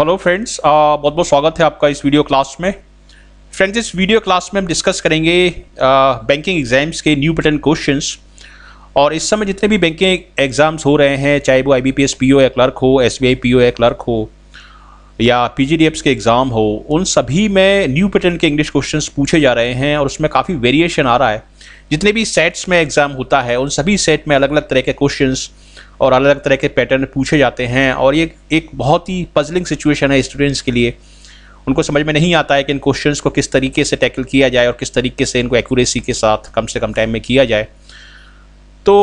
Hello friends बहुत बहुत स्वागत है आपका इस वीडियो क्लास में। फ्रेंड्स इस वीडियो क्लास में हम डिस्कस करेंगे बैंकिंग एग्ज़ाम्स के न्यू पैटर्न क्वेश्चंस और इस समय जितने भी बैंकिंग एग्ज़ाम्स हो रहे हैं, चाहे वो I B P S P O या क्लर्क हो S B I P O या क्लर्क हो, या पी जी डी के एग्ज़ाम हो, उन सभी में न्यू पैटर्न के इंग्लिश क्वेश्चंस पूछे जा रहे हैं और उसमें काफ़ी वेरिएशन आ रहा है। जितने भी सेट्स में एग्ज़ाम होता है, उन सभी सेट में अलग अलग तरह के क्वेश्चंस और अलग अलग तरह के पैटर्न पूछे जाते हैं और ये एक बहुत ही पजलिंग सिचुएशन है स्टूडेंट्स के लिए। उनको समझ में नहीं आता है कि इन क्वेश्चन को किस तरीके से टैकल किया जाए और किस तरीके से इनको एक्यूरेसी के साथ कम से कम टाइम में किया जाए। तो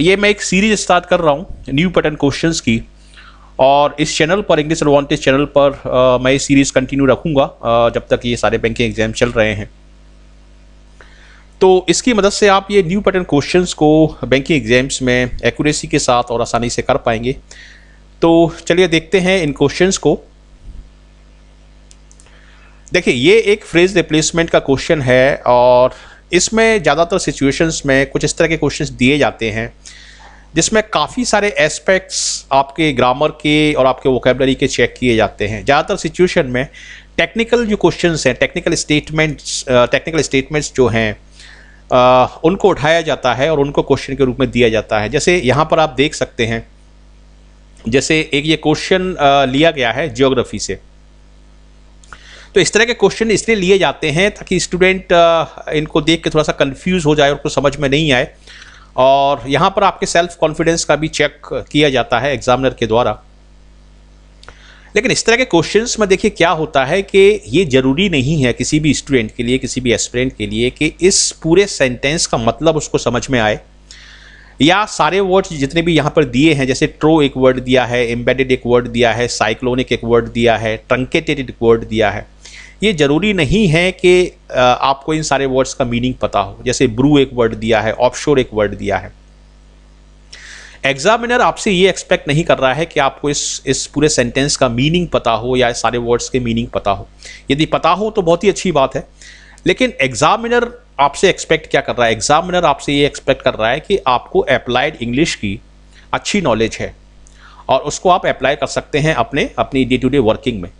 ये मैं एक सीरीज़ स्टार्ट कर रहा हूँ न्यू पैटर्न क्वेश्चन की। और इस चैनल पर इंग्लिश एडवांटेज चैनल पर आ, मैं ये सीरीज़ कंटिन्यू रखूँगा जब तक ये सारे बैंकिंग एग्ज़ाम चल रहे हैं। तो इसकी मदद से आप ये न्यू पैटर्न क्वेश्चंस को बैंकिंग एग्ज़ाम्स में एक्यूरेसी के साथ और आसानी से कर पाएँगे। तो चलिए देखते हैं इन क्वेश्चंस को। देखिए, ये एक फ्रेज रिप्लेसमेंट का क्वेश्चन है और इसमें ज़्यादातर सिचुएशंस में कुछ इस तरह के क्वेश्चंस दिए जाते हैं, जिसमें काफ़ी सारे एस्पेक्ट्स आपके ग्रामर के और आपके वोकेबलरी के चेक किए जाते हैं। ज़्यादातर सिचुएशन में टेक्निकल जो क्वेश्चंस हैं टेक्निकल स्टेटमेंट्स टेक्निकल स्टेटमेंट्स जो हैं आ, उनको उठाया जाता है और उनको क्वेश्चन के रूप में दिया जाता है। जैसे यहाँ पर आप देख सकते हैं जैसे एक ये क्वेश्चन लिया गया है जियोग्राफी से। तो इस तरह के क्वेश्चन इसलिए लिए जाते हैं ताकि स्टूडेंट इनको देख के थोड़ा सा कंफ्यूज हो जाए और कुछ समझ में नहीं आए। और यहाँ पर आपके सेल्फ कॉन्फिडेंस का भी चेक किया जाता है एग्जामिनर के द्वारा। लेकिन इस तरह के क्वेश्चंस में देखिए क्या होता है कि ये ज़रूरी नहीं है किसी भी स्टूडेंट के लिए, किसी भी एस्पिरेंट के लिए कि इस पूरे सेंटेंस का मतलब उसको समझ में आए। या सारे वर्ड्स जितने भी यहाँ पर दिए हैं, जैसे ट्रो एक वर्ड दिया है एम्बेडेड एक वर्ड दिया है साइक्लोनिक एक वर्ड दिया है ट्रंकेटेड एक वर्ड दिया है। ये ज़रूरी नहीं है कि आपको इन सारे वर्ड्स का मीनिंग पता हो। जैसे ब्रू एक वर्ड दिया है ऑफशोर एक वर्ड दिया है। एग्जामिनर आपसे ये एक्सपेक्ट नहीं कर रहा है कि आपको इस इस पूरे सेंटेंस का मीनिंग पता हो या सारे वर्ड्स के मीनिंग पता हो। यदि पता हो तो बहुत ही अच्छी बात है। लेकिन एग्जामिनर आपसे एक्सपेक्ट क्या कर रहा है? एग्जामिनर आपसे ये एक्सपेक्ट कर रहा है कि आपको अप्लाइड इंग्लिश की अच्छी नॉलेज है और उसको आप अप्लाई कर सकते हैं अपने, अपनी डे टू डे वर्किंग में।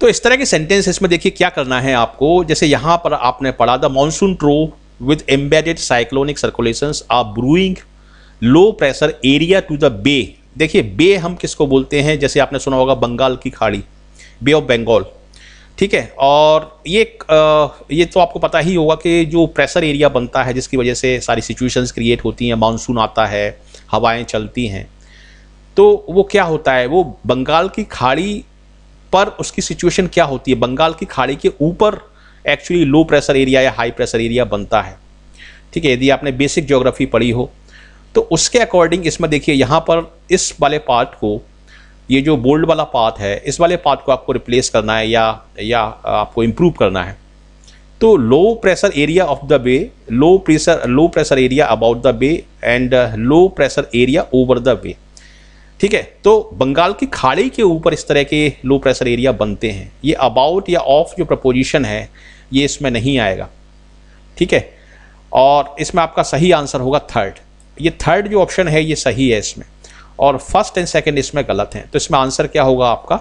तो इस तरह के सेंटेंस इसमें देखिए क्या करना है आपको। जैसे यहाँ पर आपने पढ़ा the monsoon trough with embedded cyclonic circulation are brewing low pressure area to the bay. देखिए, बे हम किसको बोलते हैं? जैसे आपने सुना होगा, बंगाल की खाड़ी, बे ऑफ़ बंगाल. ठीक है? और ये ये तो आपको पता ही होगा कि जो प्रेशर एरिया बनता है, जिसकी वजह से सारी सिचुएशंस क्रिएट होती हैं मानसून आता है, हवाएँ चलती हैं तो वो क्या होता है? वो बंगाल की खाड़ी पर उसकी सिचुएशन क्या होती है? बंगाल की खाड़ी के ऊपर एक्चुअली लो प्रेशर एरिया या हाई प्रेशर एरिया बनता है. ठीक है? यदि आपने बेसिक ज्योग्राफी पढ़ी हो तो उसके अकॉर्डिंग इसमें देखिए, यहाँ पर इस वाले पार्ट को, ये जो बोल्ड वाला पार्ट है, इस वाले पार्ट को आपको रिप्लेस करना है या या आपको इम्प्रूव करना है। तो low pressure area of the bay low pressure low pressure area about the bay and low pressure area over the way ठीक है? तो बंगाल की खाड़ी के ऊपर इस तरह के लो प्रेशर एरिया बनते हैं। ये अबाउट या ऑफ़ जो प्रपोजिशन है, ये इसमें नहीं आएगा। ठीक है? और इसमें आपका सही आंसर होगा थर्ड ये थर्ड जो ऑप्शन है, ये सही है इसमें। और फ़र्स्ट एंड सेकंड इसमें गलत हैं। तो इसमें आंसर क्या होगा आपका?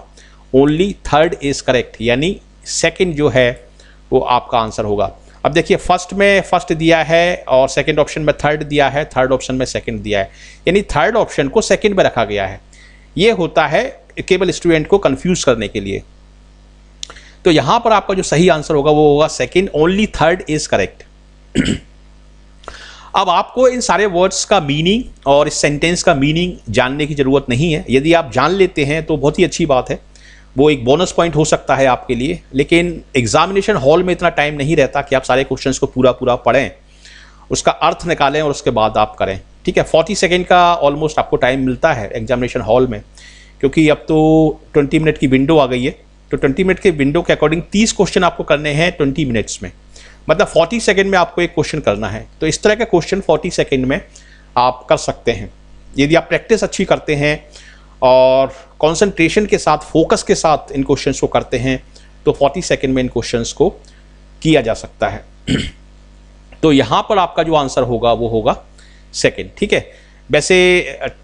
ओनली थर्ड इज़ करेक्ट यानी सेकंड जो है, वो आपका आंसर होगा। अब देखिए फ़र्स्ट में फ़र्स्ट दिया है और सेकंड ऑप्शन में थर्ड दिया है थर्ड ऑप्शन में सेकंड दिया है। यानी थर्ड ऑप्शन को सेकंड में रखा गया है। ये होता है केवल स्टूडेंट को कंफ्यूज करने के लिए। तो यहाँ पर आपका जो सही आंसर होगा, वो होगा second only third is correct अब आपको इन सारे वर्ड्स का मीनिंग और इस सेंटेंस का मीनिंग जानने की ज़रूरत नहीं है। यदि आप जान लेते हैं तो बहुत ही अच्छी बात है। वो एक बोनस पॉइंट हो सकता है आपके लिए, लेकिन एग्जामिनेशन हॉल में इतना टाइम नहीं रहता कि आप सारे क्वेश्चंस को पूरा पूरा पढ़ें। उसका अर्थ निकालें और उसके बाद आप करें। ठीक है फोर्टी सेकेंड का ऑलमोस्ट आपको टाइम मिलता है एग्जामिनेशन हॉल में, क्योंकि अब तो ट्वेंटी मिनट की विंडो आ गई है। तो ट्वेंटी मिनट के विंडो के अकॉर्डिंग तीस क्वेश्चन आपको करने हैं ट्वेंटी मिनट्स में। मतलब फोर्टी सेकेंड में आपको एक क्वेश्चन करना है। तो इस तरह का क्वेश्चन फोर्टी सेकेंड में आप कर सकते हैं। यदि आप प्रैक्टिस अच्छी करते हैं और कंसंट्रेशन के साथ फोकस के साथ इन क्वेश्चंस को करते हैं तो 40 सेकंड में इन क्वेश्चंस को किया जा सकता है। तो यहाँ पर आपका जो आंसर होगा, वो होगा सेकेंड ठीक है? वैसे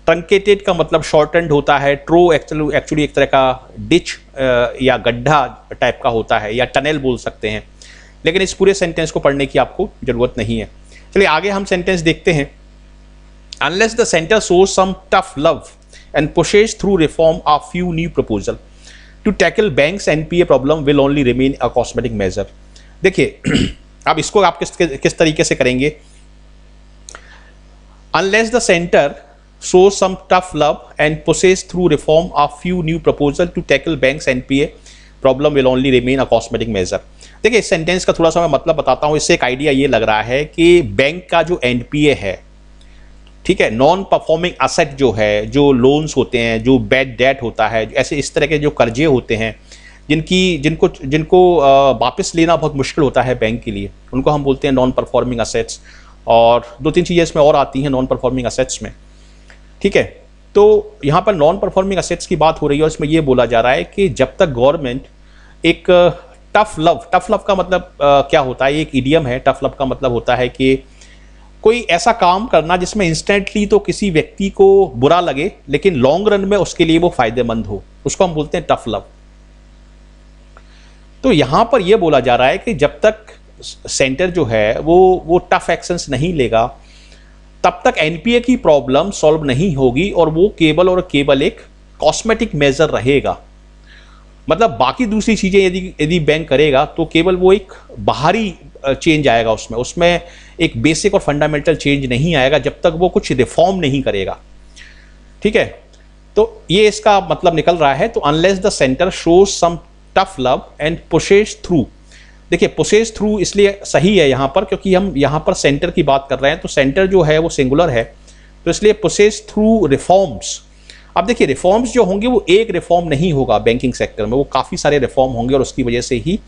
ट्रंकेटेड का मतलब शॉर्ट एंड होता है ट्रो एक्चुअली एक तरह का डिच या गड्ढा टाइप का होता है, या टनल बोल सकते हैं। लेकिन इस पूरे सेंटेंस को पढ़ने की आपको ज़रूरत नहीं है। चलिए, आगे हम सेंटेंस देखते हैं। Unless the centre shows some tough love and pushes through reform a few new proposal to tackle banks NPA problem will only remain a cosmetic measure देखिए, अब इसको आप किस किस तरीके से करेंगे? Unless the centre show some tough love and pushes through reform, a few new proposal to tackle banks NPA problem will only remain a cosmetic measure. देखिए, इस सेंटेंस का थोड़ा सा मैं मतलब बताता हूँ। इससे एक आइडिया ये लग रहा है कि बैंक का जो एनपीए है, ठीक है नॉन परफॉर्मिंग असेट जो है, जो लोन्स होते हैं, जो बैड डेट होता है, ऐसे इस तरह के जो कर्जे होते हैं, जिनकी, जिनको जिनको वापस लेना बहुत मुश्किल होता है बैंक के लिए। उनको हम बोलते हैं नॉन परफॉर्मिंग असेट्स और दो तीन चीज़ें इसमें और आती हैं नॉन परफॉर्मिंग असेट्स में। ठीक है तो यहाँ पर नॉन परफॉर्मिंग असेट्स की बात हो रही है और इसमें यह बोला जा रहा है कि जब तक गवर्नमेंट एक टफ लव टफ लव का मतलब आ, क्या होता है? एक इडियम है टफ लव का मतलब होता है कि कोई ऐसा काम करना जिसमें इंस्टेंटली तो किसी व्यक्ति को बुरा लगे लेकिन लॉन्ग रन में उसके लिए वो फ़ायदेमंद हो। उसको हम बोलते हैं टफ लव। तो यहाँ पर यह बोला जा रहा है कि जब तक सेंटर जो है वो वो टफ एक्शंस नहीं लेगा तब तक एनपीए की प्रॉब्लम सॉल्व नहीं होगी और वो केवल और केवल एक कॉस्मेटिक मेजर रहेगा। मतलब बाकी दूसरी चीज़ें यदि यदि बैंक करेगा तो केवल वो एक बाहरी चेंज आएगा उसमें। उसमें एक बेसिक और फंडामेंटल चेंज नहीं आएगा जब तक वो कुछ रिफॉर्म नहीं करेगा। ठीक है? तो ये इसका मतलब निकल रहा है। तो unless the centre shows some tough love and pushes through देखिए पुशेज थ्रू इसलिए सही है यहाँ पर, क्योंकि हम यहाँ पर सेंटर की बात कर रहे हैं। तो सेंटर जो है, वो सिंगुलर है। तो इसलिए पुशेज थ्रू रिफॉर्म्स अब देखिए रिफॉर्म्स जो होंगे वो एक रिफॉर्म नहीं होगा बैंकिंग सेक्टर में, वो काफ़ी सारे रिफॉर्म होंगे और उसकी वजह से ही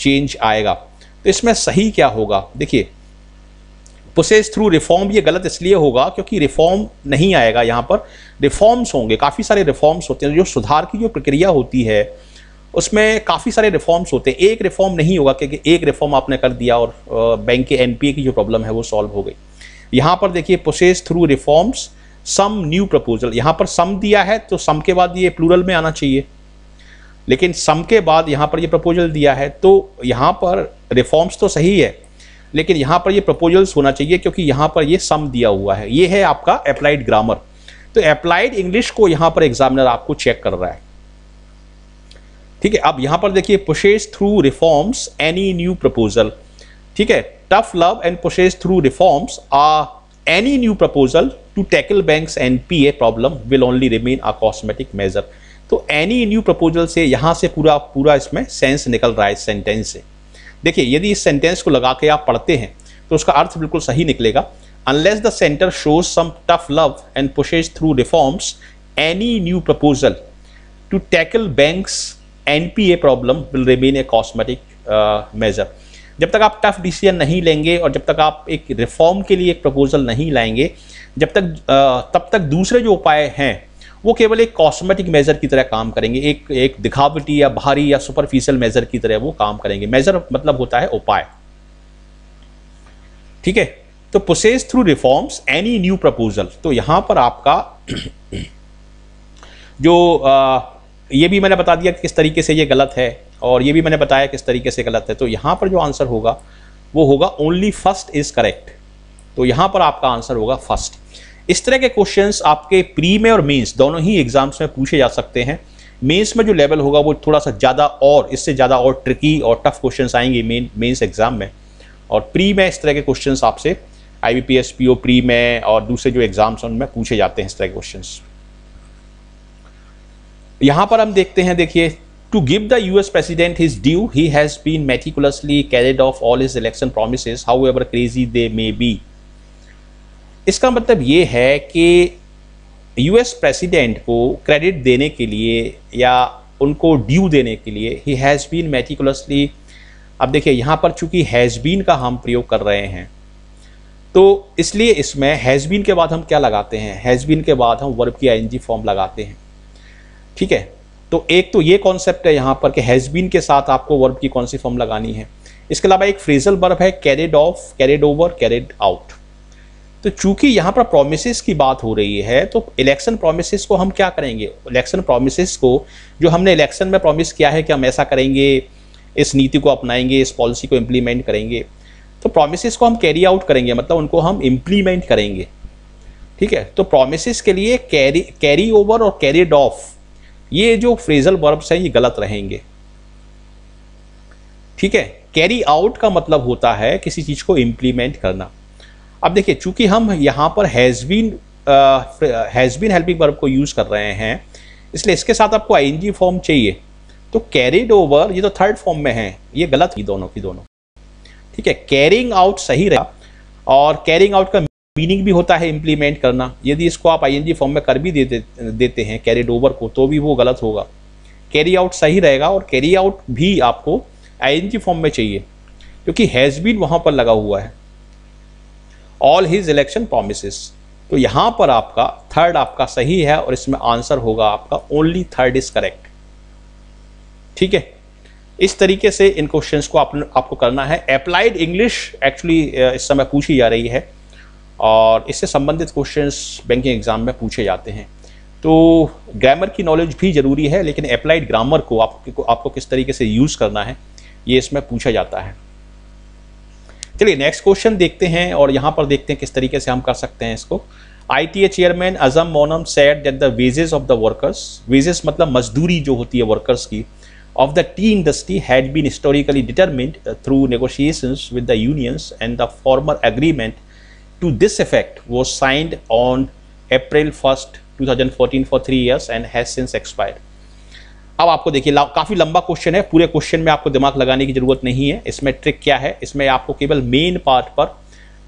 चेंज आएगा। तो इसमें सही क्या होगा? देखिए प्रोसेस थ्रू रिफॉर्म ये गलत इसलिए होगा क्योंकि रिफॉर्म नहीं आएगा यहाँ पर। रिफॉर्म्स होंगे, काफ़ी सारे रिफॉर्म्स होते हैं, जो सुधार की जो प्रक्रिया होती है, उसमें काफ़ी सारे रिफॉर्म्स होते हैं। एक रिफॉर्म नहीं होगा क्योंकि एक रिफॉर्म आपने कर दिया और बैंक के एनपीए की जो प्रॉब्लम है वो सॉल्व हो गई। यहाँ पर देखिए process through reforms some new proposal यहाँ पर सम दिया है तो सम के बाद ये प्लूरल में आना चाहिए। लेकिन सम के बाद यहाँ पर ये प्रपोजल दिया है तो यहाँ पर रिफॉर्म्स तो सही है, लेकिन यहाँ पर ये प्रपोजल्स होना चाहिए क्योंकि यहाँ पर ये सम दिया हुआ है। ये है आपका अप्लाइड ग्रामर तो अप्लाइड इंग्लिश को यहाँ पर एग्जामिनर आपको चेक कर रहा है। ठीक है, अब यहाँ पर देखिए pushes through reforms any new proposal ठीक है tough love and pushes through reforms a any proposal to tackle banks N P A problem will only remain a cosmetic measure तो एनी न्यू प्रपोजल से यहाँ से पूरा पूरा इसमें sense निकल रहा है सेंटेंस से। देखिए, यदि इस सेंटेंस को लगा के आप पढ़ते हैं तो उसका अर्थ बिल्कुल सही निकलेगा। Unless the centre shows some tough love and pushes through reforms any new proposal to tackle banks NPA problem will remain a cosmetic measure जब तक आप टफ डिसीज़न नहीं लेंगे और जब तक आप एक रिफॉर्म के लिए एक प्रपोजल नहीं लाएँगे जब तक तब तक दूसरे जो उपाय हैं वो केवल एक कॉस्मेटिक मेजर की तरह काम करेंगे। एक एक दिखावटी या भारी या सुपरफिशियल मेजर की तरह वो काम करेंगे। मेजर मतलब होता है उपाय। ठीक है? तो process through reforms any new proposal तो यहाँ पर आपका जो आ, ये भी मैंने बता दिया कि किस तरीके से ये गलत है। और ये भी मैंने बताया किस तरीके से गलत है। तो यहाँ पर जो आंसर होगा, वो होगा ओनली फ़र्स्ट इज़ करेक्ट तो यहाँ पर आपका आंसर होगा फ़र्स्ट इस तरह के क्वेश्चंस आपके प्री में और मेंस दोनों ही एग्ज़ाम्स में पूछे जा सकते हैं। मेंस में जो लेवल होगा, वो थोड़ा सा ज़्यादा और, इससे ज़्यादा और ट्रिकी और टफ क्वेश्चंस आएँगे मेन मेंस एग्ज़ाम में। और प्री में इस तरह के क्वेश्चंस आपसे I B P S P O pre में और दूसरे जो एग्ज़ाम्स हैं, उनमें पूछे जाते हैं इस तरह के क्वेश्चन यहाँ पर हम देखते हैं, देखिए give the US president his due he has been meticulously carried off all his election promise however crazy they may be इसका मतलब ये है कि यूएस प्रेसिडेंट को क्रेडिट देने के लिए या उनको ड्यू देने के लिए ही हैज़ बीन मेटिकुलसली अब देखिए, यहाँ पर चूँकि हैज़ बीन का हम प्रयोग कर रहे हैं तो इसलिए इसमें हैज़ बीन के बाद हम क्या लगाते हैं? हैज़ बीन के बाद हम वर्ब की आईएनजी फॉर्म लगाते हैं। ठीक है? तो एक तो ये कॉन्सेप्ट है यहाँ पर कि हैज़बीन के साथ आपको वर्ब की कौन सी फॉर्म लगानी है। इसके अलावा एक फ्रेजल वर्ब है carried off carried over carried out तो चूँकि यहाँ पर प्रोमिस की बात हो रही है तो इलेक्शन प्रोमिस को हम क्या करेंगे? इलेक्शन प्रोमिस को जो हमने इलेक्शन में प्रॉमिस किया है कि हम ऐसा करेंगे, इस नीति को अपनाएँगे, इस पॉलिसी को इम्प्लीमेंट करेंगे तो प्रोमिस को हम कैरी आउट करेंगे मतलब उनको हम इम्प्लीमेंट करेंगे। ठीक है? तो प्रोमिस के लिए कैरी कैरी ओवर और कैरिड ऑफ़ ये जो फ्रेजल वर्ब्स हैं, ये गलत रहेंगे। ठीक है? कैरी आउट का मतलब होता है किसी चीज़ को इंप्लीमेंट करना। अब देखिए, चूँकि हम यहाँ पर has been has been helping verb को यूज़ कर रहे हैं, इसलिए इसके साथ आपको आईएनजी फॉर्म चाहिए। तो कैरिड ओवर ये तो थर्ड फॉर्म में है, ये गलत ही दोनों की दोनों। ठीक है? कैरिंग आउट सही रहा, और कैरिंग आउट का मीनिंग भी होता है इम्प्लीमेंट करना। यदि इसको आप आईएनजी फॉर्म में कर भी देते देते हैं कैरिड ओवर को तो भी वो गलत होगा। कैरी आउट सही रहेगा और कैरी आउट भी आपको आईएनजी फॉर्म में चाहिए। क्योंकि हैज़ बीन वहाँ पर लगा हुआ है। ऑल हिज इलेक्शन प्रोमिस तो यहाँ पर आपका थर्ड आपका सही है और इसमें आंसर होगा आपका ओनली थर्ड इज़ करेक्ट ठीक है? इस तरीके से इन क्वेश्चंस को आप, आपको करना है। अप्लाइड इंग्लिश एक्चुअली इस समय पूछी जा रही है। और इससे संबंधित क्वेश्चंस बैंकिंग एग्ज़ाम में पूछे जाते हैं। तो ग्रामर की नॉलेज भी ज़रूरी है, लेकिन अप्लाइड ग्रामर को आपको आपको किस तरीके से यूज़ करना है, ये इसमें पूछा जाता है। चलिए नेक्स्ट क्वेश्चन देखते हैं और यहाँ पर देखते हैं किस तरीके से हम कर सकते हैं इसको। आई T A chairman Azam Monem said that the wages of the workers wages मतलब मजदूरी जो होती है वर्कर्स की of the tea industry had been historically determined through through with the unions and the former agreement to this effect was signed on April 1st 2014 for three years and has since expired. अब आपको देखिए काफ़ी लंबा question है। पूरे question में आपको दिमाग लगाने की ज़रूरत नहीं है। इसमें ट्रिक क्या है? इसमें आपको केवल मेन पार्ट पर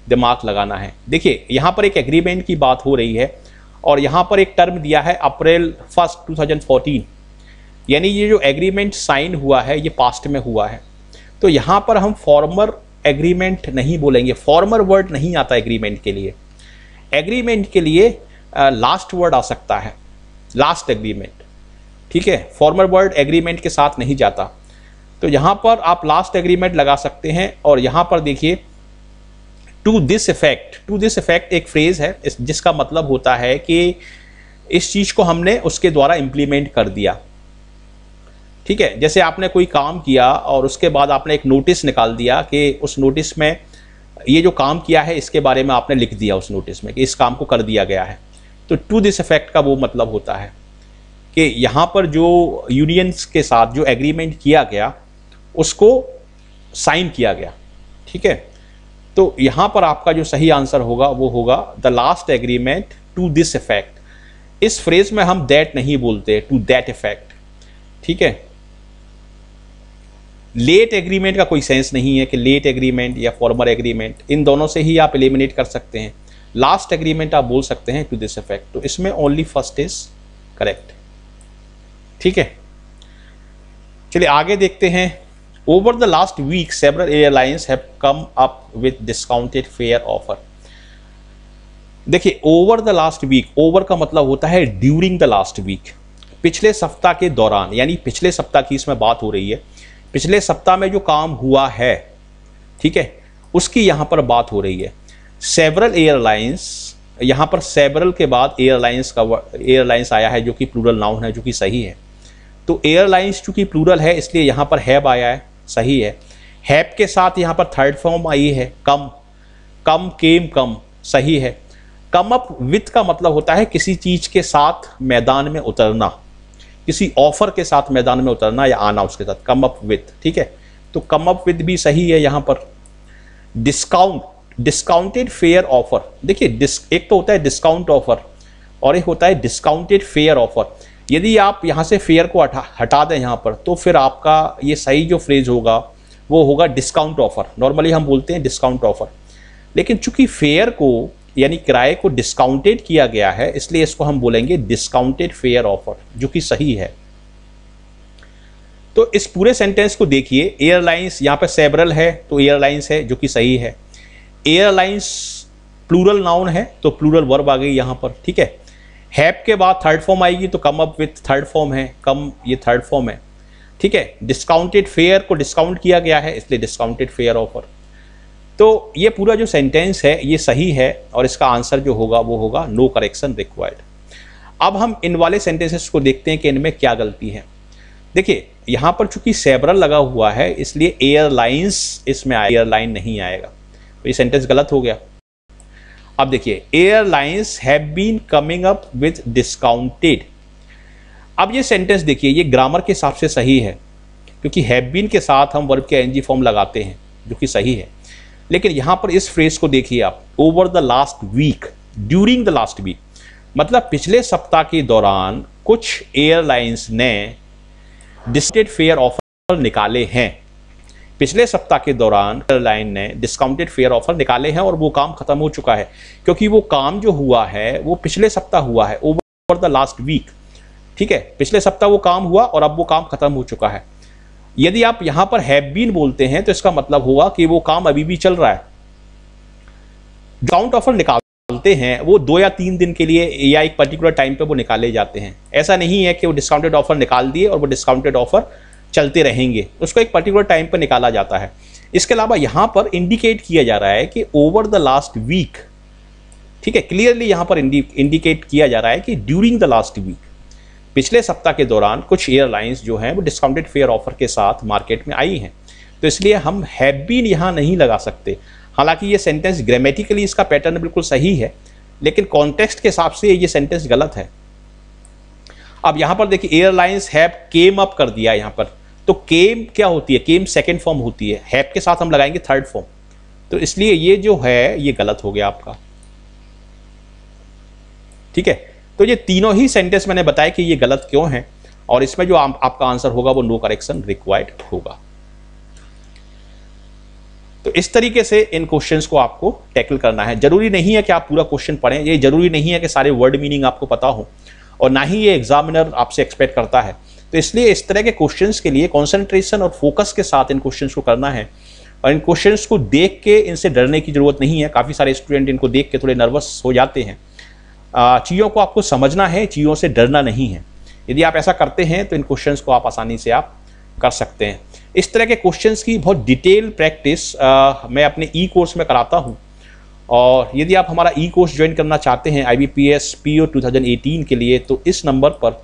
दिमाग लगाना है। देखिए, यहाँ पर एक एग्रीमेंट की बात हो रही है और यहाँ पर एक टर्म दिया है अप्रैल फ़र्स्ट 2014 यानी ये जो एग्रीमेंट साइन हुआ है, ये पास्ट में हुआ है। तो यहाँ पर हम फॉर्मर एग्रीमेंट नहीं बोलेंगे। फॉर्मर वर्ड नहीं आता एग्रीमेंट के लिए। एग्रीमेंट के लिए लास्ट वर्ड आ सकता है। लास्ट एग्रीमेंट ठीक है? फॉर्मर वर्ड एग्रीमेंट के साथ नहीं जाता। तो यहाँ पर आप लास्ट एग्रीमेंट लगा सकते हैं और यहाँ पर देखिए to this effect to this effect एक फ्रेज है। जिसका मतलब होता है कि इस चीज़ को हमने उसके द्वारा इंप्लीमेंट कर दिया। ठीक है, जैसे आपने कोई काम किया और उसके बाद आपने एक नोटिस निकाल दिया कि उस नोटिस में ये जो काम किया है, इसके बारे में आपने लिख दिया उस नोटिस में कि इस काम को कर दिया गया है। तो टू दिस इफ़ेक्ट का वो मतलब होता है कि यहाँ पर जो यूनियंस के साथ जो एग्रीमेंट किया गया, उसको साइन किया गया, ठीक है? तो यहाँ पर आपका जो सही आंसर होगा, वो होगा the last agreement to this effect इस फ्रेज में हम दैट नहीं बोलते टू दैट इफ़ेक्ट ठीक है? लेट एग्रीमेंट का कोई सेंस नहीं है कि लेट एग्रीमेंट या फॉर्मर एग्रीमेंट इन दोनों से ही आप एलिमिनेट कर सकते हैं। लास्ट एग्रीमेंट आप बोल सकते हैं टू दिस इफ़ेक्ट तो इसमें ओनली फ़र्स्ट इज़ करेक्ट ठीक है? चलिए आगे देखते हैं। Over the last week several airlines have come up with discounted fare offer देखिए over the last week over का मतलब होता है ड्यूरिंग द लास्ट वीक पिछले सप्ताह के दौरान, यानी पिछले सप्ताह की इसमें बात हो रही है। पिछले सप्ताह में जो काम हुआ है, ठीक है, उसकी यहाँ पर बात हो रही है। सेवरल एयरलाइंस यहाँ पर सेवरल के बाद एयरलाइंस का एयरलाइंस आया है जो कि प्लूरल नाउन है, जो कि सही है। तो एयरलाइंस चूँकि प्लूरल है, इसलिए यहाँ पर हैब आया है, सही है। हैब के साथ यहाँ पर थर्ड फॉर्म आई है कम कम केम कम सही है। कम अप विथ का मतलब होता है किसी चीज़ के साथ मैदान में उतरना। किसी ऑफ़र के साथ मैदान में उतरना या आना उसके साथ कम अप विथ ठीक है? तो कम अप विथ भी सही है यहाँ पर। डिस्काउंट डिस्काउंटेड फेयर ऑफ़र देखिए एक तो होता है डिस्काउंट ऑफ़र और एक होता है डिस्काउंटेड फेयर ऑफ़र यदि आप यहाँ से फेयर को हटा हटा दें यहाँ पर तो फिर आपका ये सही जो फ्रेज होगा, वो होगा डिस्काउंट ऑफ़र नॉर्मली हम बोलते हैं डिस्काउंट ऑफ़र लेकिन चूँकि फेयर को यानी किराए को डिस्काउंटेड किया गया है, इसलिए इसको हम बोलेंगे डिस्काउंटेड फेयर ऑफ़र जो कि सही है। तो इस पूरे सेंटेंस को देखिए एयरलाइंस यहाँ पर सेबरल है तो एयरलाइंस है, जो कि सही है। एयरलाइंस प्लूरल नाउन है तो प्लूरल वर्ब आ गई यहाँ पर, ठीक है? हैप के बाद थर्ड फॉर्म आएगी तो come up with third form है कम ये थर्ड फॉर्म है, ठीक है? डिस्काउंटेड फेयर को डिस्काउंट किया गया है, इसलिए डिस्काउंटेड फेयर ऑफ़र तो ये पूरा जो सेंटेंस है, ये सही है और इसका आंसर जो होगा, वो होगा नो करेक्शन रिक्वायर्ड अब हम इन वाले सेंटेंसेस को देखते हैं कि इनमें क्या गलती है। देखिए, यहाँ पर चूँकि सेबरल लगा हुआ है, इसलिए एयरलाइंस इसमें एयरलाइन नहीं आएगा। तो ये सेंटेंस गलत हो गया। अब देखिए airlines have been coming up with discounted अब ये सेंटेंस देखिए, ये ग्रामर के हिसाब से सही है, क्योंकि हैव बीन के साथ हम वर्ब के एनजी फॉर्म लगाते हैं, जो कि सही है। लेकिन यहाँ पर इस फ्रेज को देखिए आप over the last week during the last week मतलब पिछले सप्ताह के दौरान कुछ एयरलाइंस ने डिस्टेड फेयर ऑफ़र निकाले हैं। पिछले सप्ताह के दौरान एयरलाइन ने डिस्काउंटेड फेयर ऑफ़र निकाले हैं और वो काम खत्म हो चुका है, क्योंकि वो काम जो हुआ है, वो पिछले सप्ताह हुआ है ओवर द लास्ट वीक ठीक है, पिछले सप्ताह वो काम हुआ और अब वो काम खत्म हो चुका है। यदि आप यहाँ पर हैव बीन बोलते हैं तो इसका मतलब होगा कि वो काम अभी भी चल रहा है। डिस्काउंट ऑफ़र निकालते हैं, वो दो या तीन दिन के लिए या एक पर्टिकुलर टाइम पे वो निकाले जाते हैं। ऐसा नहीं है कि वो डिस्काउंटेड ऑफ़र निकाल दिए और वो डिस्काउंटेड ऑफ़र चलते रहेंगे। उसको एक पर्टिकुलर टाइम पर निकाला जाता है। इसके अलावा यहाँ पर इंडिकेट किया जा रहा है कि ओवर द लास्ट वीक ठीक है क्लियरली यहाँ पर इंडिकेट किया जा रहा है कि ड्यूरिंग द लास्ट वीक पिछले सप्ताह के दौरान कुछ एयरलाइंस जो हैं, वो डिस्काउंटेड फेयर ऑफ़र के साथ मार्केट में आई हैं। तो इसलिए हम बीन यहाँ नहीं लगा सकते। हालाँकि ये सेंटेंस ग्रामेटिकली इसका पैटर्न बिल्कुल सही है, लेकिन कॉन्टेक्स्ट के हिसाब से ये सेंटेंस गलत है। अब यहाँ पर देखिए एयरलाइंस हैव केम अप कर दिया यहाँ पर। तो केम क्या होती है? केम सेकेंड फॉर्म होती है। हैव के साथ हम लगाएँगे थर्ड फॉर्म तो इसलिए ये जो है, ये गलत हो गया आपका। ठीक है? तो ये तीनों ही सेंटेंस मैंने बताया कि ये गलत क्यों है और इसमें जो आप, आपका आंसर होगा वो नो करेक्शन रिक्वायर्ड होगा। तो इस तरीके से इन क्वेश्चंस को आपको टैकल करना है। ज़रूरी नहीं है कि आप पूरा क्वेश्चन पढ़ें ये ज़रूरी नहीं है कि सारे वर्ड मीनिंग आपको पता हो और ना ही ये एग्जामिनर आपसे एक्सपेक्ट करता है। तो इसलिए इस तरह के क्वेश्चंस के लिए कॉन्सेंट्रेशन और फोकस के साथ इन क्वेश्चंस को करना है और इन क्वेश्चंस को देख के इनसे डरने की ज़रूरत नहीं है। काफ़ी सारे स्टूडेंट इनको देख के थोड़े नर्वस हो जाते हैं। चीज़ों को आपको समझना है, चीज़ों से डरना नहीं है। यदि आप ऐसा करते हैं तो इन क्वेश्चन को आप आसानी से आप कर सकते हैं। इस तरह के क्वेश्चंस की बहुत डिटेल प्रैक्टिस मैं अपने ई कोर्स में कराता हूँ। और यदि आप हमारा ई कोर्स ज्वाइन करना चाहते हैं I B P S P O two thousand eighteen के लिए तो इस नंबर पर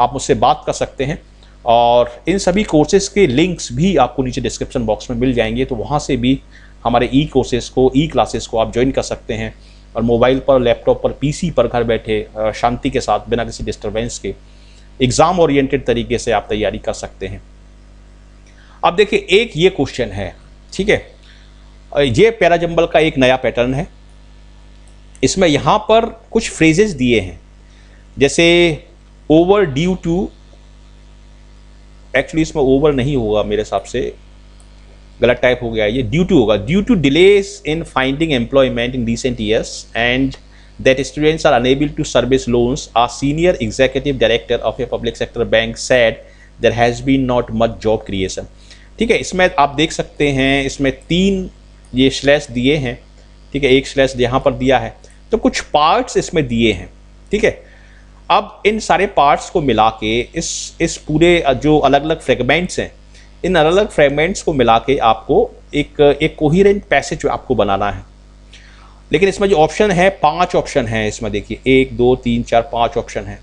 आप मुझसे बात कर सकते हैं। और इन सभी कोर्सेज़ के लिंक्स भी आपको नीचे डिस्क्रिप्शन बॉक्स में मिल जाएँगे तो वहाँ से भी हमारे ई कोर्सेज़ को ई क्लासेस को आप ज्वाइन कर सकते हैं। और मोबाइल पर, लैपटॉप पर, पीसी पर घर बैठे शांति के साथ, बिना किसी डिस्टरबेंस के एग्ज़ाम ओरिएंटेड तरीके से आप तैयारी कर सकते हैं। अब देखिए, एक ये क्वेश्चन है, ठीक है? ये पैराजंबल का एक नया पैटर्न है। इसमें यहाँ पर कुछ फ्रेजेस दिए हैं। जैसे ओवर ड्यू टू एक्चुअली इसमें ओवर नहीं होगा मेरे हिसाब से। गलत टाइप हो गया ये ड्यू टू होगा। Due to delays in finding employment in recent years and that students are unable to service loans, a senior executive director of a public sector bank said there has been not much job creation. ठीक है इसमें आप देख सकते हैं इसमें तीन ये स्लैश दिए हैं। ठीक है एक स्लैश यहाँ पर दिया है। तो कुछ पार्ट्स इसमें दिए हैं। ठीक है अब इन सारे पार्ट्स को मिला के इस इस पूरे जो अलग अलग फ्रेगमेंट्स हैं इन अलग अलग फ्रेगमेंट्स को मिला के आपको एक एक कोहिरेंट पैसेज आपको बनाना है। लेकिन इसमें जो ऑप्शन है, पाँच ऑप्शन है इसमें देखिए। एक, दो, तीन, चार, पाँच ऑप्शन है।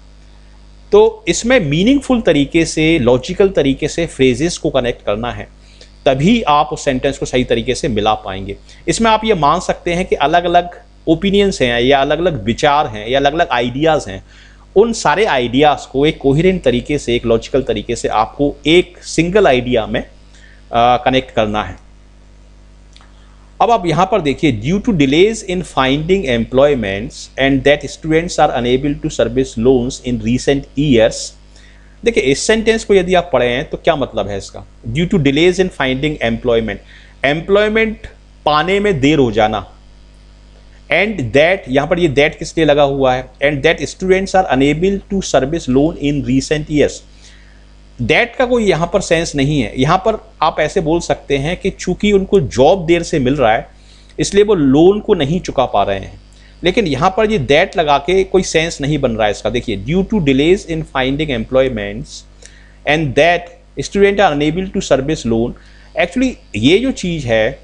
तो इसमें मीनिंगफुल तरीके से लॉजिकल तरीके से फ्रेजेस को कनेक्ट करना है। तभी आप उस सेंटेंस को सही तरीके से मिला पाएँगे। इसमें आप ये मान सकते हैं कि अलग अलग ओपिनियंस हैं या अलग अलग विचार हैं या अलग अलग आइडियाज़ हैं। उन सारे आइडियाज़ को एक कोहिरेंट तरीके से, एक लॉजिकल तरीके से आपको एक सिंगल आइडिया में कनेक्ट करना है। अब आप यहाँ पर देखिए due to delays in finding employments and that students are unable to service loans in recent years देखिए, इस सेंटेंस को यदि आप पढ़े हैं तो क्या मतलब है इसका? Due to delays in finding employment employment पाने में देर हो जाना। एंड दैट यहाँ पर ये दैट किस लिए लगा हुआ है? And that students are unable to service loan in recent years that का कोई यहाँ पर सेंस नहीं है। यहाँ पर आप ऐसे बोल सकते हैं कि चूँकि उनको जॉब देर से मिल रहा है, इसलिए वो लोन को नहीं चुका पा रहे हैं। लेकिन यहाँ पर ये दैट लगा के कोई सेंस नहीं बन रहा है इसका। देखिए due to delays in finding employments and that student are unable to service loan actually ये जो चीज़ है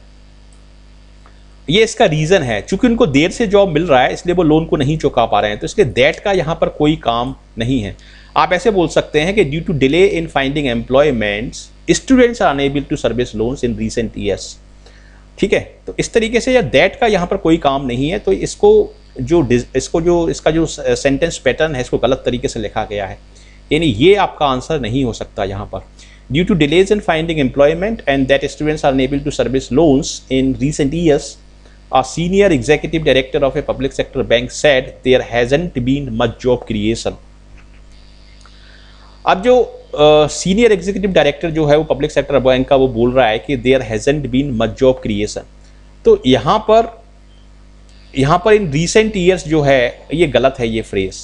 ये इसका रीज़न है। चूँकि उनको देर से जॉब मिल रहा है, इसलिए वो लोन को नहीं चुका पा रहे हैं। तो इसलिए दैट का यहाँ पर कोई काम नहीं है। आप ऐसे बोल सकते हैं कि due to delay in finding employments students are unable to service loans in recent years ठीक है? तो इस तरीके से या दैट का यहाँ पर कोई काम नहीं है। तो इसको जो इसको जो, इसका जो सेंटेंस पैटर्न है, इसको गलत तरीके से लिखा गया है। यानी ये आपका आंसर नहीं हो सकता यहाँ पर। Due to delays in finding employment and that students are unable to service loans in recent years a senior executive director of a public sector bank said there hasn't been much job creation. अब जो senior executive director जो है वो public sector bank का वो बोल रहा है कि there hasn't been much job creation तो यहाँ पर यहाँ पर इन रीसेंट ईयर्स जो है, ये गलत है ये phrase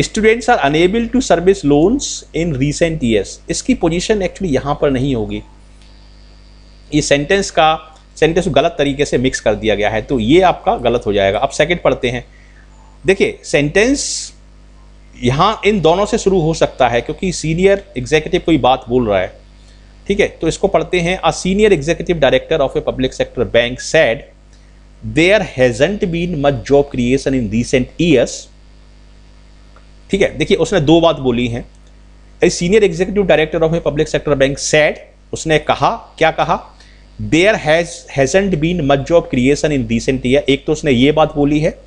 students are unable to service loans in recent years इसकी पोजीशन एक्चुअली यहाँ पर नहीं होगी. ये सेंटेंस का सेंटेंस गलत तरीके से मिक्स कर दिया गया है तो ये आपका गलत हो जाएगा। अब सेकेंड पढ़ते हैं। देखिए सेंटेंस यहाँ इन दोनों से शुरू हो सकता है, क्योंकि सीनियर एग्जीक्यूटिव कोई बात बोल रहा है। ठीक है तो इसको पढ़ते हैं। A senior executive director of a public sector bank said there hasn't been much job creation in recent years ठीक है, देखिए, उसने दो बात बोली हैं। A senior executive director of a public sector bank said उसने कहा, क्या कहा? There hasn't been much job creation in recent year एक तो उसने ये बात बोली है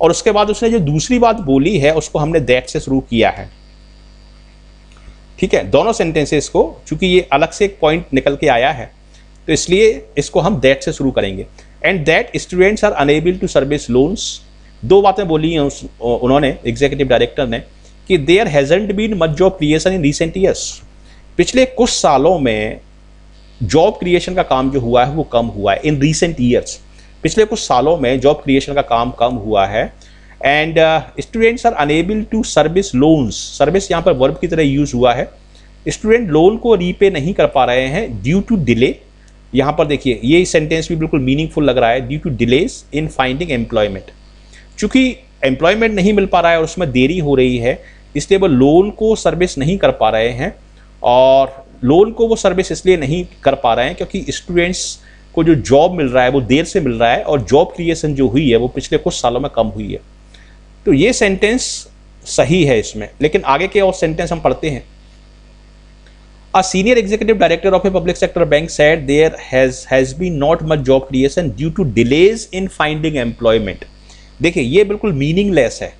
और उसके बाद उसने जो दूसरी बात बोली है, उसको हमने दैट से शुरू किया है। ठीक है, दोनों सेंटेंसेस को, चूँकि ये अलग से एक पॉइंट निकल के आया है तो इसलिए इसको हम दैट से शुरू करेंगे। And that students are unable to service loans दो बातें बोली हैं उन्होंने एग्जीक्यूटिव डायरेक्टर ने, कि there hasn't been much job creation in recent years पिछले कुछ सालों में जॉब क्रिएशन का काम जो हुआ है, वो कम हुआ है। इन रिसेंट ईयर्स पिछले कुछ सालों में जॉब क्रिएशन का काम कम हुआ है। And students are unable to service loans service यहाँ पर वर्ब की तरह यूज़ हुआ है। स्टूडेंट लोन को रीपे नहीं कर पा रहे हैं ड्यू टू डिले यहाँ पर देखिए, ये सेंटेंस भी बिल्कुल मीनिंगफुल लग रहा है due to delays in finding employment चूँकि एम्प्लॉयमेंट नहीं मिल पा रहा है और उसमें देरी हो रही है, इसलिए वो लोन को सर्विस नहीं कर पा रहे हैं। और लोन को वो सर्विस इसलिए नहीं कर पा रहे हैं क्योंकि स्टूडेंट्स को जो जॉब मिल रहा है, वो देर से मिल रहा है और जॉब क्रिएशन जो हुई है, वो पिछले कुछ सालों में कम हुई है। तो ये सेंटेंस सही है इसमें, लेकिन आगे के और सेंटेंस हम पढ़ते हैं। A senior executive director of a public sector bank said there has has been not much job creation due to delays in finding. देखिए, ये बिल्कुल मीनिंगलेस है।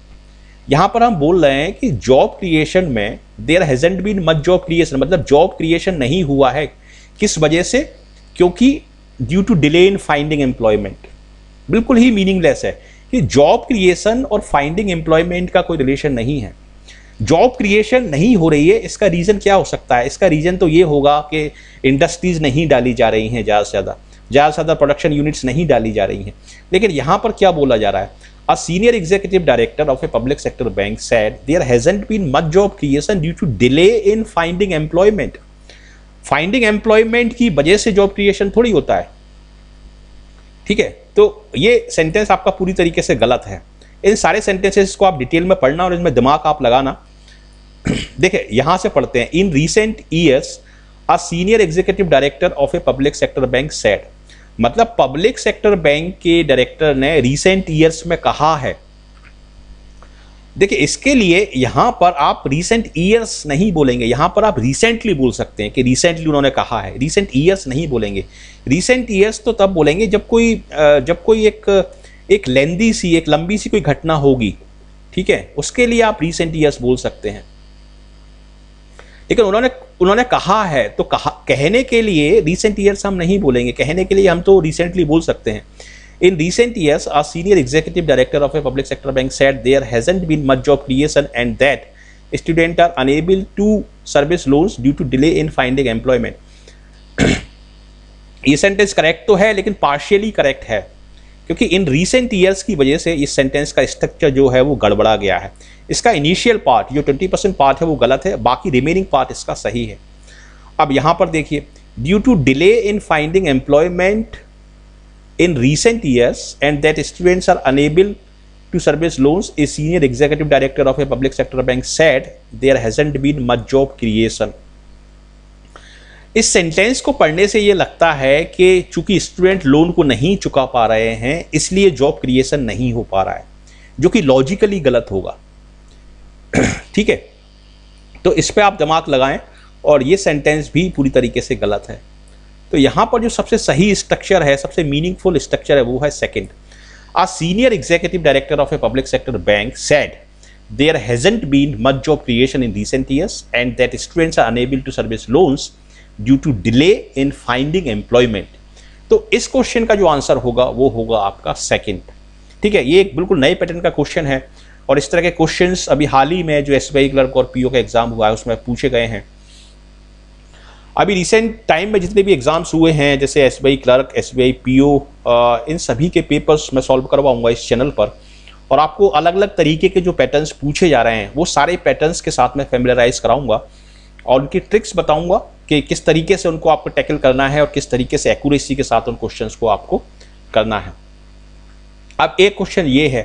यहाँ पर हम बोल रहे हैं कि जॉब क्रिएशन में there hasn't been much job creation मतलब जॉब क्रिएशन नहीं हुआ है। किस वजह से? क्योंकि due to delay in finding employment बिल्कुल ही मीनिंगलेस है कि जॉब क्रिएशन और फाइंडिंग एम्प्लॉयमेंट का कोई रिलेशन नहीं है। जॉब क्रिएशन नहीं हो रही है, इसका रीज़न क्या हो सकता है? इसका रीज़न तो ये होगा कि इंडस्ट्रीज़ नहीं डाली जा रही हैं ज़्यादा से ज़्यादा। ज़्यादा से ज़्यादा प्रोडक्शन यूनिट्स नहीं डाली जा रही हैं। लेकिन यहाँ पर क्या बोला जा रहा है? A senior executive director of a public sector bank said, there hasn't been much job creation due to delay in finding employment. Finding employment की वजह से जॉब क्रिएशन थोड़ी होता है। ठीक है? तो ये सेंटेंस आपका पूरी तरीके से गलत है। इन सारे सेंटेंसेस को आप डिटेल में पढ़ना और इनमें दिमाग आप लगाना। देखिए, यहाँ से पढ़ते हैं। In recent years a senior executive director of a public sector bank said मतलब पब्लिक सेक्टर बैंक के डायरेक्टर ने रीसेंट ईयर्स में कहा है। देखिए, इसके लिए यहाँ पर आप रीसेंट ईयर्स नहीं बोलेंगे, यहाँ पर आप रिसेंटली बोल सकते हैं कि रिसेंटली उन्होंने कहा है। रिसेंट ईयर्स नहीं बोलेंगे। रिसेंट ईयर्स तो तब बोलेंगे जब कोई जब कोई एक एक लेंदी सी, एक लंबी सी कोई घटना होगी, ठीक है? उसके लिए आप रिसेंट ईयर्स बोल सकते हैं। लेकिन उन्होंने उन्होंने कहा है तो कहा, कहने के लिए रिसेंट ईयर्स हम नहीं बोलेंगे, कहने के लिए हम तो रिसेंटली बोल सकते हैं। In recent years a senior executive director of a public sector bank said there hasn't been much job creation and that student are unable to service loans due to delay in finding employment ये sentence correct तो है, लेकिन partially correct है। क्योंकि इन recent years की वजह से इस सेंटेंस का स्ट्रक्चर जो है, वो गड़बड़ा गया है। इसका इनिशियल पार्ट जो 20 परसेंट पार्ट है, वो गलत है, बाकी रिमेनिंग पार्ट इसका सही है। अब यहाँ पर देखिए due to delay in finding employment in recent years and that students are unable to service loans a senior executive director of a public sector bank said there hasn't been much job creation इस sentence को पढ़ने से ये लगता है कि चूँकि student loan को नहीं चुका पा रहे हैं, इसलिए जॉब क्रिएशन नहीं हो पा रहा है, जो कि लॉजिकली गलत होगा। ठीक है? तो इस पर आप दिमाग लगाएँ और ये सेंटेंस भी पूरी तरीके से गलत है। तो यहाँ पर जो सबसे सही स्ट्रक्चर है, सबसे मीनिंगफुल स्ट्रक्चर है, वो है second a senior executive director of a public sector bank said there hasn't been much job creation in recent years and that students are unable to service loans due to delay in finding employment तो इस question का जो answer होगा, वो होगा आपका second ठीक है? ये एक बिल्कुल नए पैटर्न का क्वेश्चन है। और इस तरह के क्वेश्चन अभी हाल ही में जो SBI क्लर्क और पीओ का एग्ज़ाम हुआ है, उसमें पूछे गए हैं। अभी रिसेंट टाइम में जितने भी एग्ज़ाम्स हुए हैं, जैसे SBI क्लर्क एस बी इन सभी के पेपर्स मैं सॉल्व करवाऊँगा इस चैनल पर। और आपको अलग अलग तरीके के जो पैटर्न्स पूछे जा रहे हैं, वो सारे पैटर्न्स के साथ मैं फेमिलराइज कराऊँगा और उनकी ट्रिक्स बताऊँगा कि किस तरीके से उनको आपको टैकल करना है और किस तरीके से एक्यूरेसी के साथ उन क्वेश्चंस को आपको करना है। अब एक क्वेश्चन ये है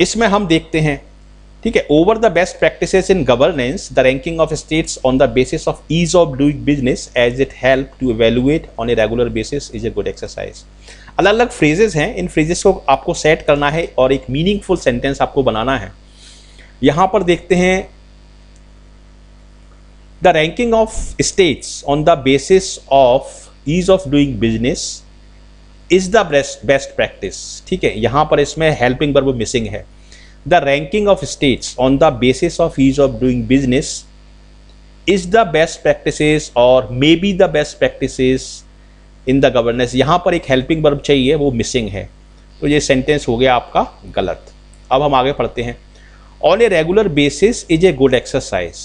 इसमें हम देखते हैं, ठीक है over the best practices in governance the ranking of states on the basis of ease of doing business as it help to evaluate on a regular basis is a good exercise अलग अलग phrases हैं, इन phrases को आपको set करना है और एक meaningful sentence आपको बनाना है। यहाँ पर देखते हैं the ranking of states on the basis of ease of doing business is the best best practice ठीक है? यहाँ पर इसमें हेल्पिंग वर्ब मिसिंग है। The ranking of states on the basis of ease of doing business is the best practices और may be the best practice in the governance यहाँ पर एक हेल्पिंग वर्ब चाहिए, वो मिसिंग है। तो ये सेंटेंस हो गया आपका गलत। अब हम आगे पढ़ते हैं। On a regular basis is a good exercise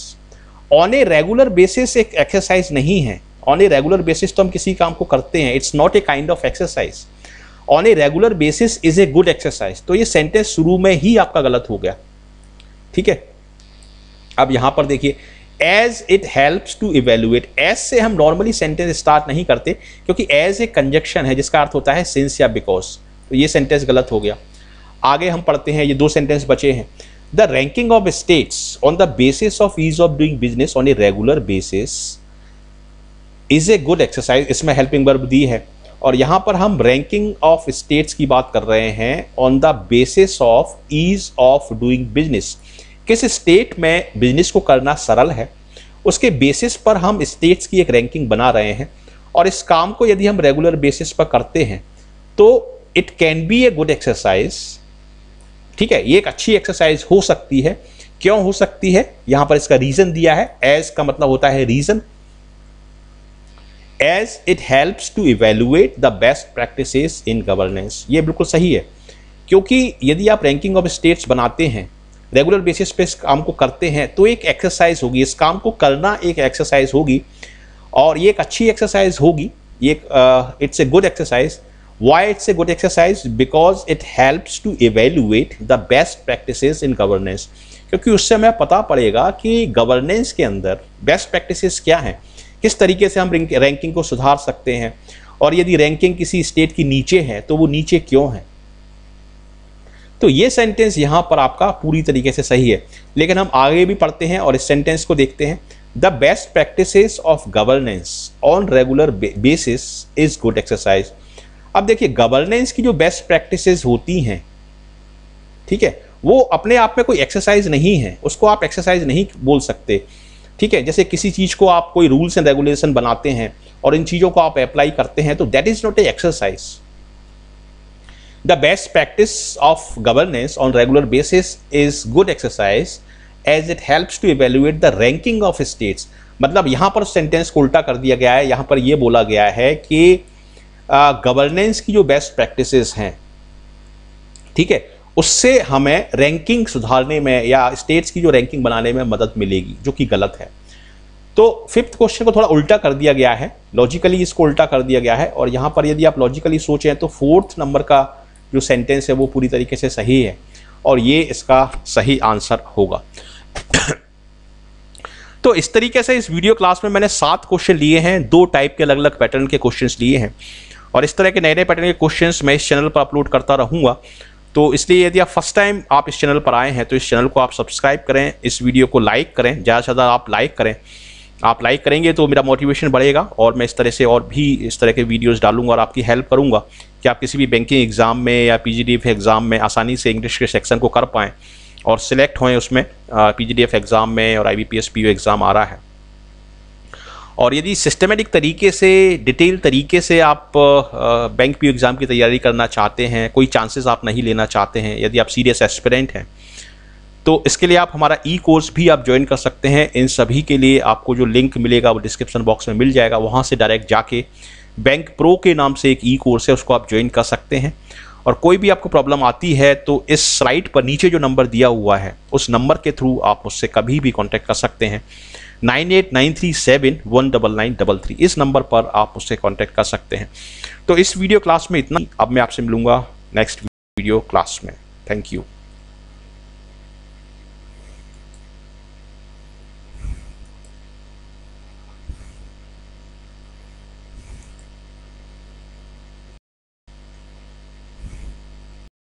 on a regular basis एक एक्सरसाइज नहीं है। ऑन ए रेगुलर बेसिस तो हम किसी काम को करते हैं it's not a kind of exercise on a regular basis is a good exercise तो ये सेंटेंस शुरू में ही आपका गलत हो गया। ठीक है? अब यहाँ पर देखिए as it helps to evaluate as से हम नॉर्मली सेंटेंस स्टार्ट नहीं करते, क्योंकि एज ए कंजक्शन है, जिसका अर्थ होता है सिंस या बिकॉज़ तो ये सेंटेंस गलत हो गया। आगे हम पढ़ते हैं, ये दो सेंटेंस बचे हैं। The ranking of states on the basis of ease of doing business on a regular basis is a good exercise इसमें हेल्पिंग वर्ब दी है। और यहाँ पर हम रैंकिंग ऑफ़ स्टेट्स की बात कर रहे हैं on the basis of ease of doing business किस स्टेट में बिज़नेस को करना सरल है, उसके बेसिस पर हम स्टेट्स की एक रैंकिंग बना रहे हैं। और इस काम को यदि हम रेगुलर बेसिस पर करते हैं तो it can be a good exercise ठीक है, ये एक अच्छी एक्सरसाइज हो सकती है। क्यों हो सकती है? यहाँ पर इसका रीजन दिया है। एज का मतलब होता है reason as it helps to evaluate the best practices in governance ये बिल्कुल सही है। क्योंकि यदि आप रैंकिंग ऑफ़ स्टेट्स बनाते हैं रेगुलर बेसिस पे इस काम को करते हैं तो एक एक्सरसाइज होगी। इस काम को करना एक एक्सरसाइज होगी और ये एक अच्छी एक्सरसाइज होगी। ये it's a good exercise why it's a good exercise because it helps to evaluate the best practices in governance क्योंकि उससे हमें पता पड़ेगा कि गवर्नेंस के अंदर बेस्ट प्रैक्टिसेस क्या हैं। किस तरीके से हम रैंकिंग को सुधार सकते हैं? और यदि रैंकिंग किसी स्टेट की नीचे है तो वो नीचे क्यों है? तो ये सेंटेंस यहाँ पर आपका पूरी तरीके से सही है। लेकिन हम आगे भी पढ़ते हैं और इस सेंटेंस को देखते हैं। The best practice of governance on regular basis is good exercise अब देखिए गवर्नेंस की जो बेस्ट प्रैक्टिस होती हैं, ठीक है, वो अपने आप में कोई एक्सरसाइज नहीं है। उसको आप एक्सरसाइज नहीं बोल सकते। ठीक है? जैसे किसी चीज़ को आप कोई रूल्स एंड रेगुलेशन बनाते हैं और इन चीज़ों को आप अप्लाई करते हैं तो that is not a exercise the best practice of governance on regular basis is good exercise as it helps to evaluate the ranking of states मतलब यहाँ पर सेंटेंस को उल्टा कर दिया गया है यहाँ पर यह बोला गया है कि गवर्नेंस uh, की जो बेस्ट प्रैक्टिसेस हैं ठीक है? उससे हमें रैंकिंग सुधारने में या स्टेट्स की जो रैंकिंग बनाने में मदद मिलेगी, जो कि गलत है। तो फिफ्थ क्वेश्चन को थोड़ा उल्टा कर दिया गया है। लॉजिकली इसको उल्टा कर दिया गया है और यहाँ पर यदि आप लॉजिकली सोचें तो फोर्थ नंबर का जो सेंटेंस है वो पूरी तरीके से सही है और ये इसका सही आंसर होगा। तो इस तरीके से इस वीडियो क्लास में मैंने सात क्वेश्चन लिए हैं, दो टाइप के अलग अलग पैटर्न के क्वेश्चंस लिए हैं। और इस तरह के नए नए पैटर्न के क्वेश्चंस मैं इस चैनल पर अपलोड करता रहूँगा। तो इसलिए यदि आप फ़र्स्ट टाइम आप इस चैनल पर आए हैं तो इस चैनल को आप सब्सक्राइब करें, इस वीडियो को लाइक करें, ज़्यादा से ज़्यादा आप लाइक करें। आप लाइक करेंगे तो मेरा मोटिवेशन बढ़ेगा और मैं इस तरह से और भी इस तरह के वीडियोस डालूँगा और आपकी हेल्प करूँगा कि आप किसी भी बैंकिंग एग्ज़ाम में या पीजीडीएफ एग्ज़ाम में आसानी से इंग्लिश के सेक्शन को कर पाएँ और सिलेक्ट होएँ उसमें पी एग्ज़ाम में और I B P S P exam आ रहा है। और यदि सिस्टमेटिक तरीके से डिटेल तरीके से आप बैंक पी एग्ज़ाम की तैयारी करना चाहते हैं, कोई चांसेस आप नहीं लेना चाहते हैं, यदि आप सीरियस एस्पिरेंट हैं तो इसके लिए आप हमारा ई कोर्स भी आप ज्वाइन कर सकते हैं। इन सभी के लिए आपको जो लिंक मिलेगा वो डिस्क्रिप्शन बॉक्स में मिल जाएगा, वहाँ से डायरेक्ट जाके बैंक प्रो के नाम से एक ई कोर्स है, उसको आप ज्वाइन कर सकते हैं। और कोई भी आपको प्रॉब्लम आती है तो इस साइट पर नीचे जो नंबर दिया हुआ है, उस नंबर के थ्रू आप उससे कभी भी कॉन्टैक्ट कर सकते हैं। Nine eight nine three seven one double nine double three. इस नंबर पर आप उससे कॉन्टैक्ट कर सकते हैं। तो इस वीडियो क्लास में इतना अब मैं आपसे मिलूँगा नेक्स्ट वीडियो क्लास में। Thank you